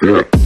Yeah.